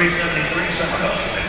373 somewhere else.